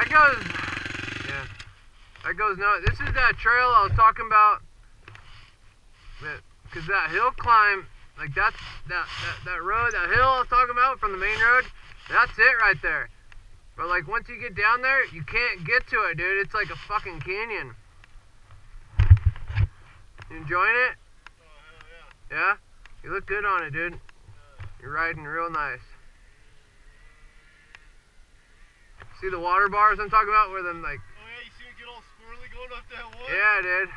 That goes. Yeah. That goes no. This is that trail I was talking about. Because that hill climb, like that's that, that that road, that hill I was talking about from the main road. That's it right there. But like once you get down there, you can't get to it, dude. It's like a fucking canyon. You enjoying it? Oh, yeah. Yeah? You look good on it, dude. You're riding real nice. See the water bars I'm talking about where them like Oh yeah, you see it get all squirrely going up that wood? Yeah, dude.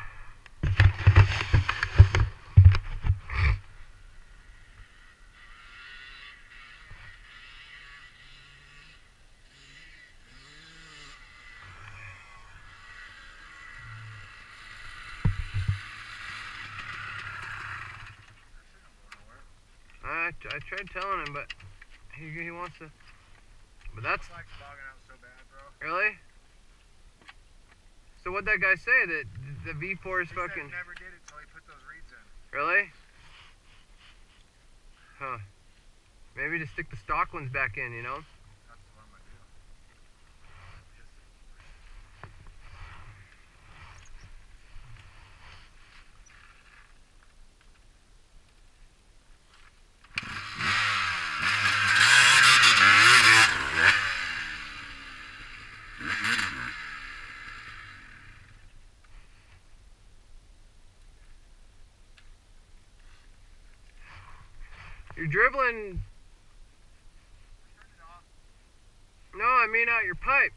I, I tried telling him, but he, he wants to. But that's like bogging out so bad, bro. Really. So what that guy say that the V4 is He fucking never did it till he put those reeds in. really? Huh? Maybe just stick the stock ones back in, you know? That's what I'm gonna do. You're dribbling. No, I mean out your pipe.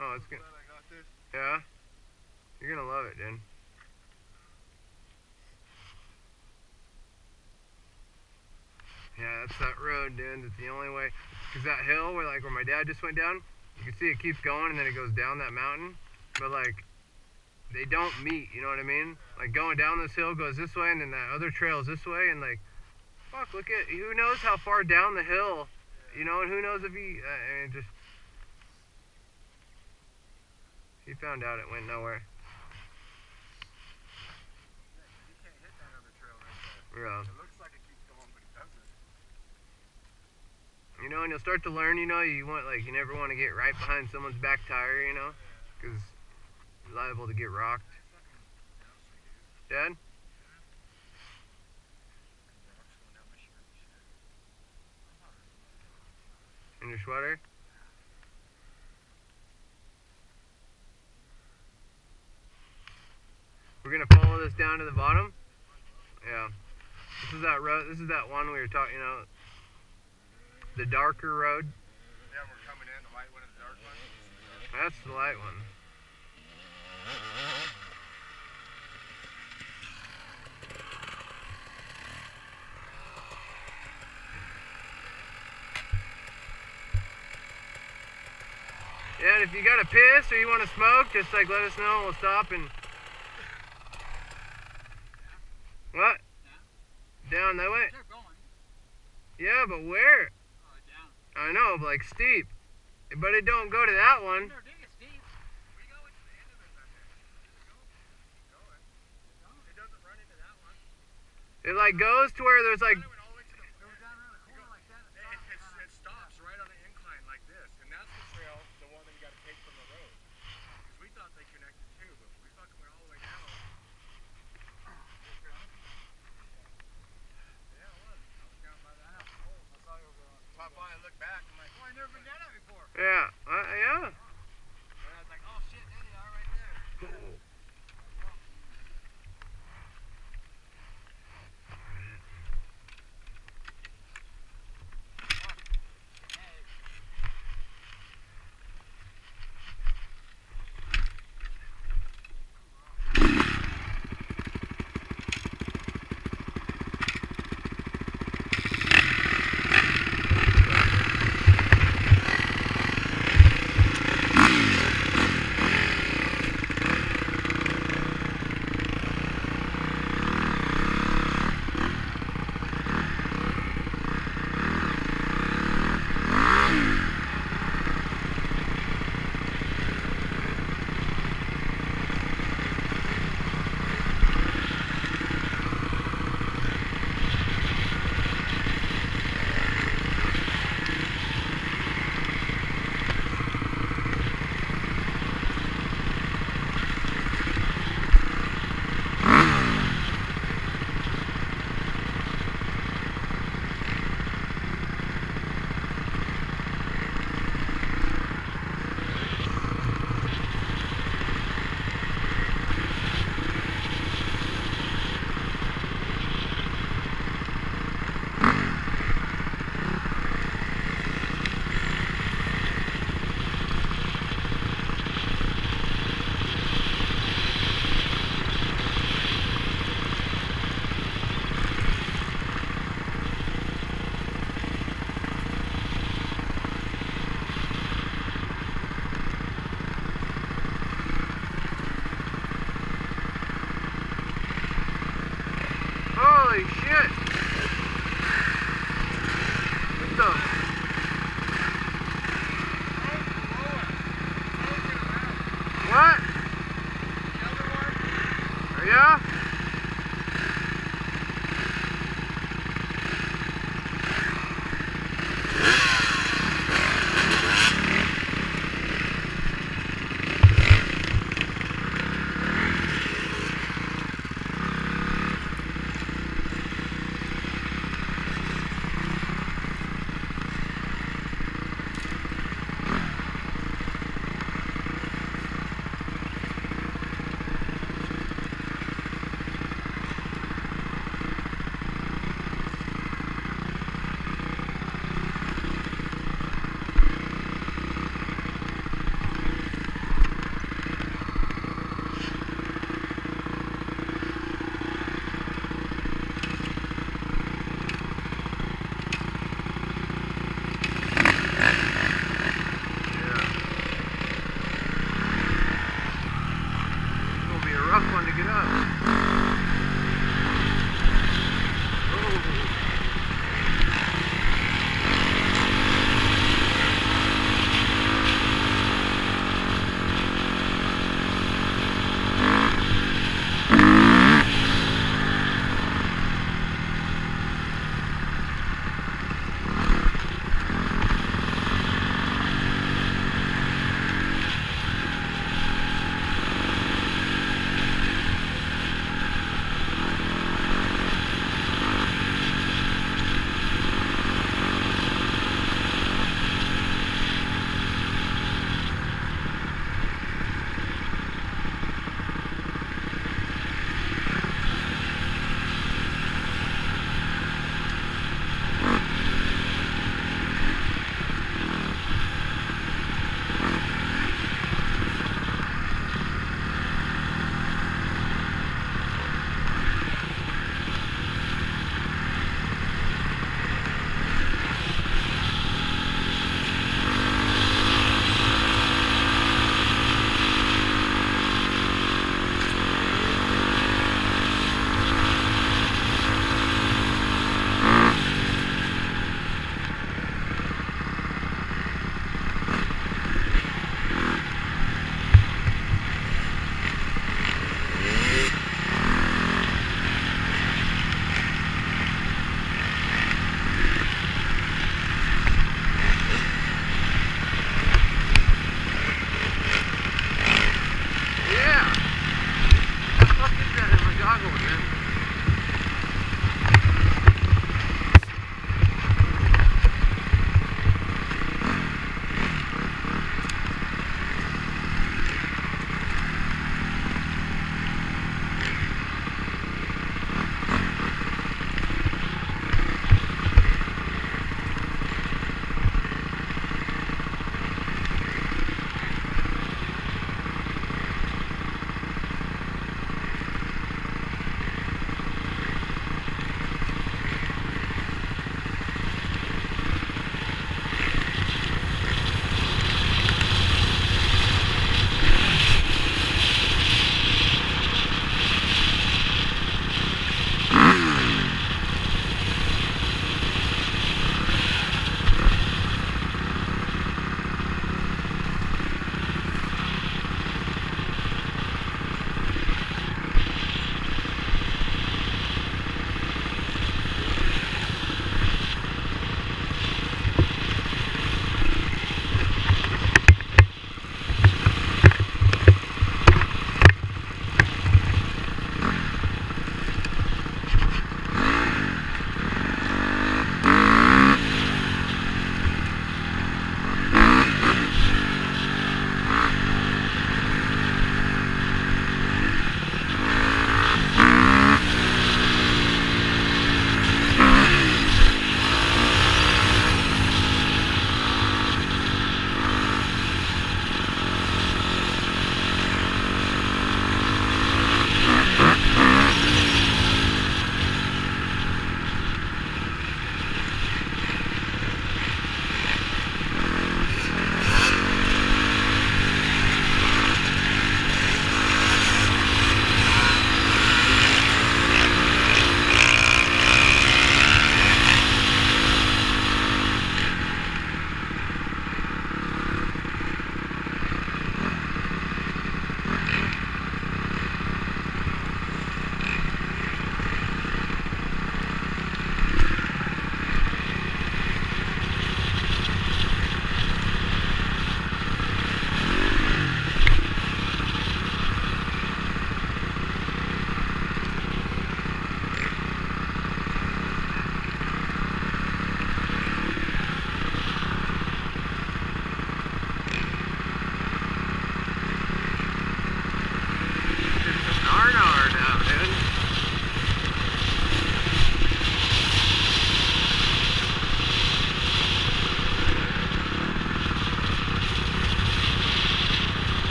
Oh, it's gonna. I got this. Yeah. You're gonna love it, dude. Yeah, that's that road, dude. That's the only way. Cause that hill where like where my dad just went down, you can see it keeps going and then it goes down that mountain. But like, they don't meet. You know what I mean? Like going down this hill goes this way and then that other trail is this way and like, fuck, look at who knows how far down the hill, you know, and who knows if he uh, I mean, just. He found out it went nowhere. You can't hit that other trail right Yeah. there. It looks like it keeps going, but it doesn't. You know, and you'll start to learn, you know, you want, like, you never want to get right behind someone's back tire, you know, because you're liable to get rocked. Dad? In your sweater? We're gonna follow this down to the bottom? Yeah. This is that road, this is that one we were talking, you know, the darker road. Yeah, we're coming in, the light one and the dark one. That's the light one. Yeah, and if you got a piss or you want to smoke, just like let us know. We'll stop and. What? Down that way? Yeah, but where? I know, but like steep. But it don't go to that one. They're digging steep. We go into the end of it back there. Keep going. It doesn't run into that one. It like goes to where there's like. It went all the way to the. They were down around the corner like that. It, it, it stops right on an incline like this, and that's the trail, the one that you got to take from the road. Because we thought they connected too, but we fucking went all the way down. Yeah, it was. I was down by the house. Oh, I saw you over there. Pop by and look back. I'm like, oh, I never been down that before. Yeah, uh, yeah.